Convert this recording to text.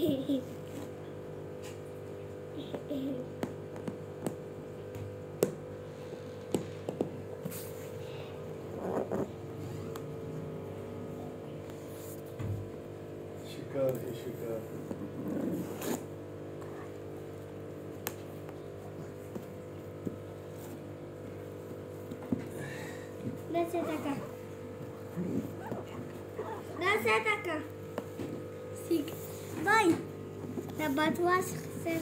Şıkar, şıkar. Eh, Nasıl takar? Nasıl takar? Mãe, já bota o açúcar.